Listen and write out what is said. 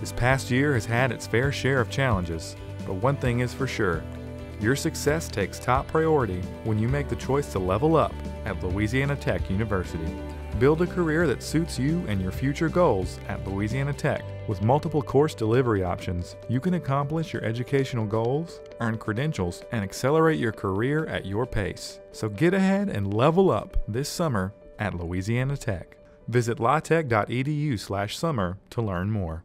This past year has had its fair share of challenges, but one thing is for sure your success takes top priority when you make the choice to level up at Louisiana Tech University. Build a career that suits you and your future goals at Louisiana Tech. With multiple course delivery options, you can accomplish your educational goals, earn credentials, and accelerate your career at your pace. So get ahead and level up this summer at Louisiana Tech. Visit latech.edu/summer to learn more.